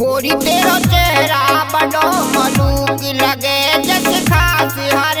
गोरी तेरा चेहरा बड़ो मलूक लगे जस खास हर